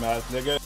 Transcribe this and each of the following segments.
Dumbass nigga.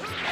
Let's go.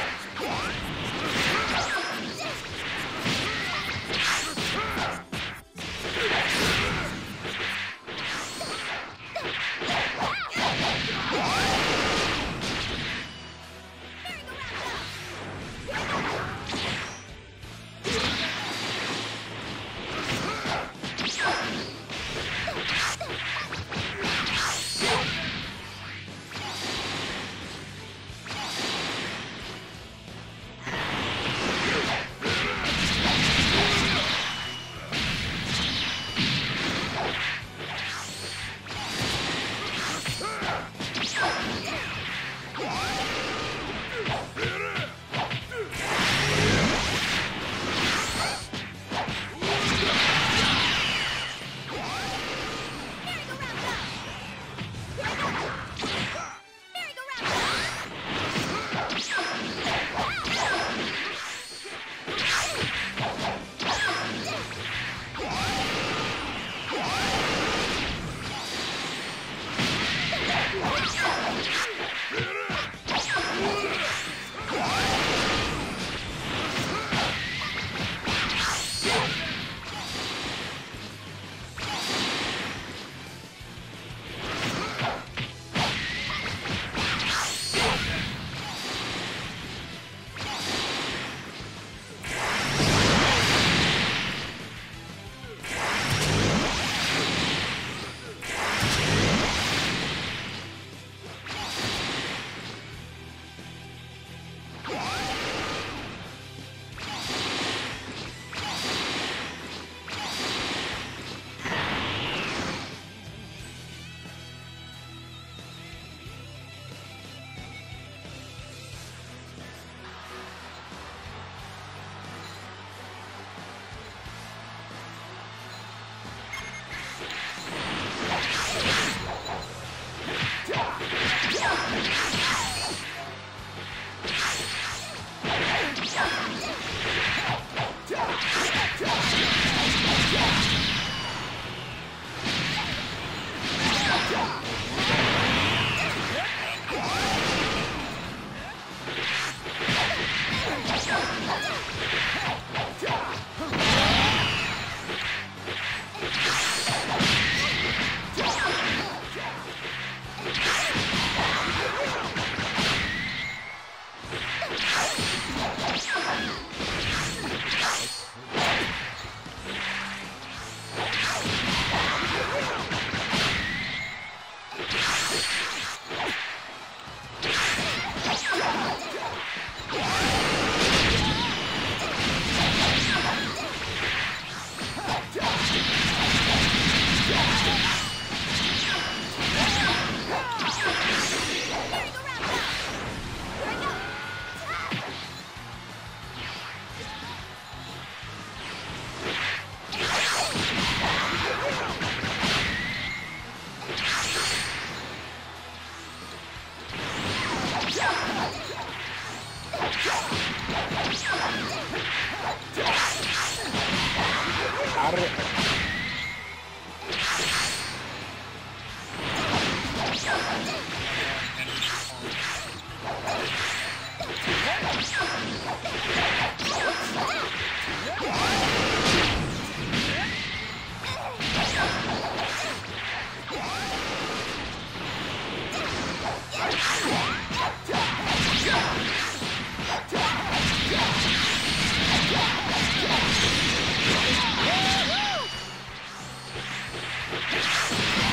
Yeah.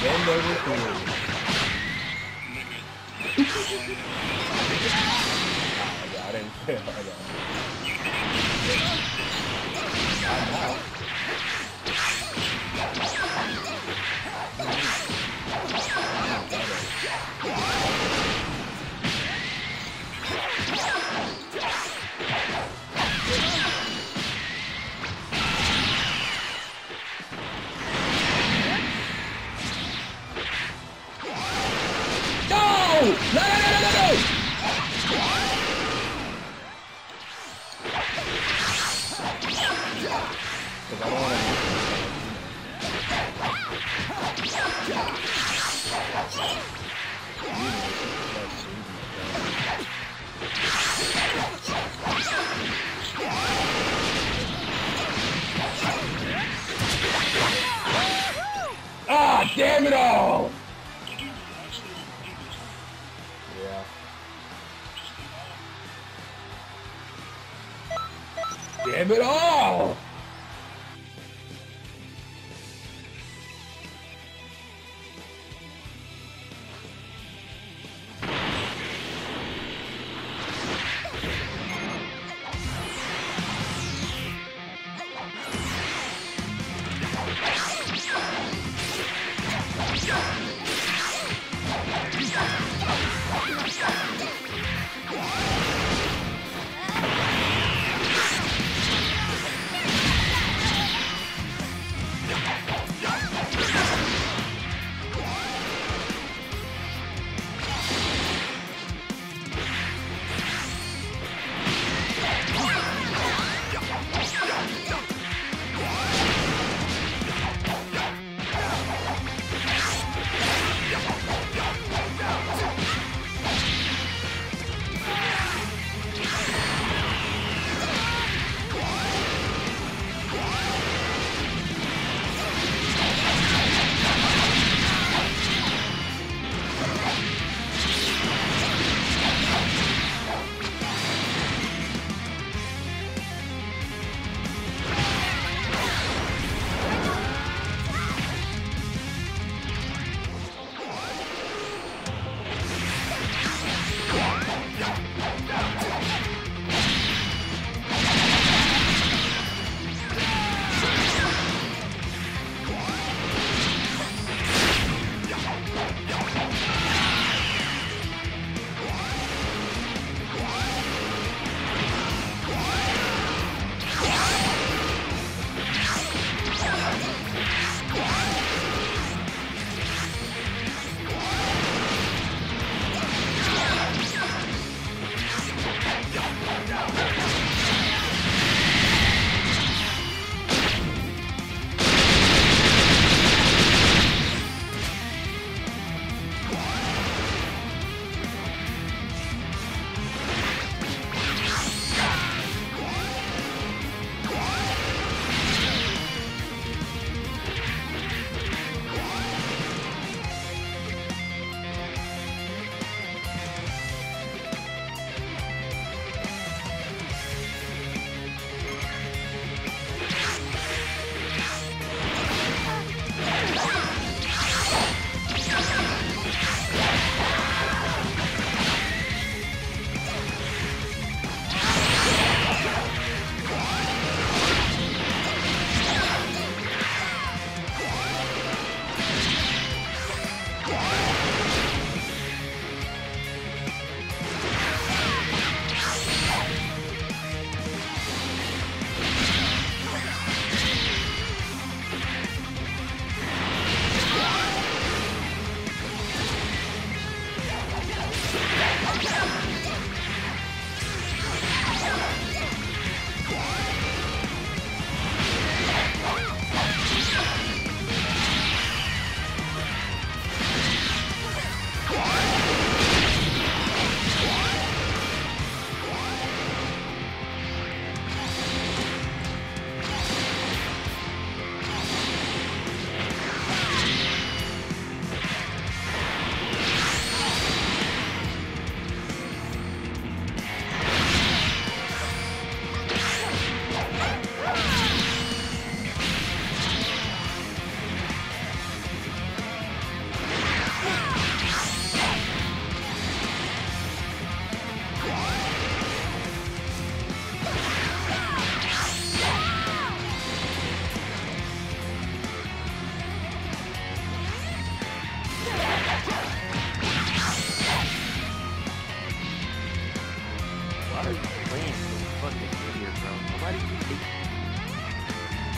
Bend over through. I didn't fail. I got Ah, damn it all! Yeah. Damn it all!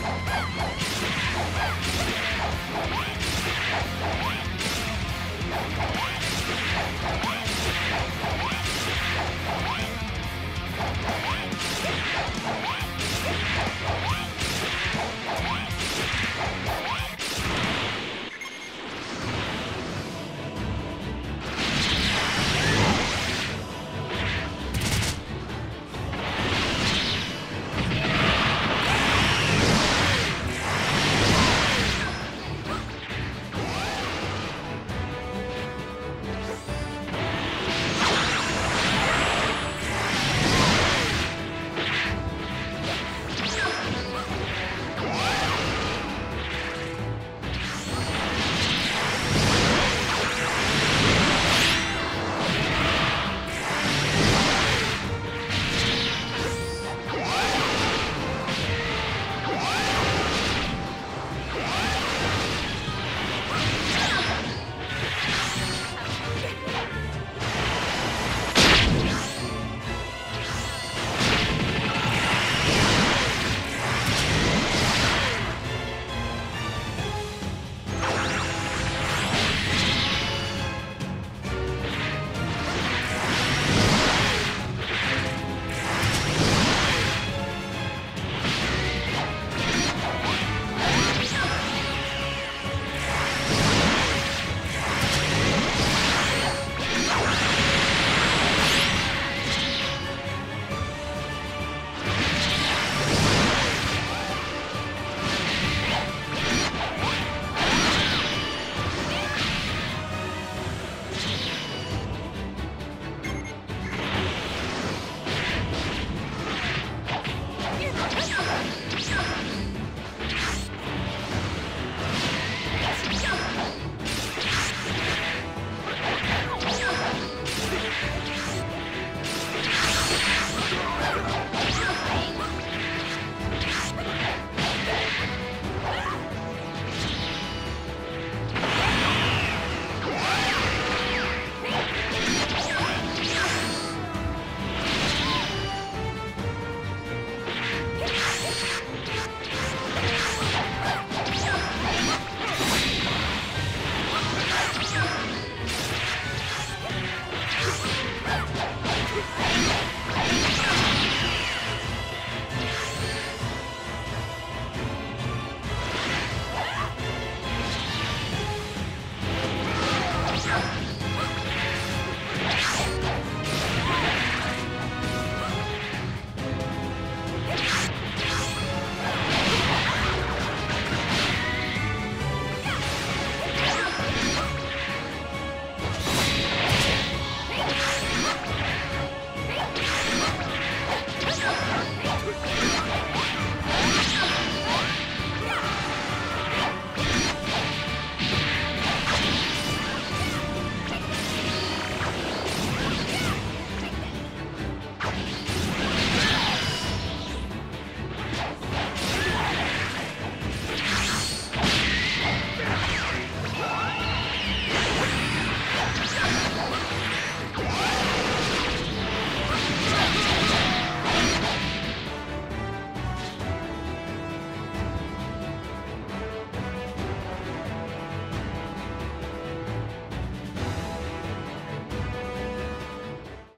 Can beat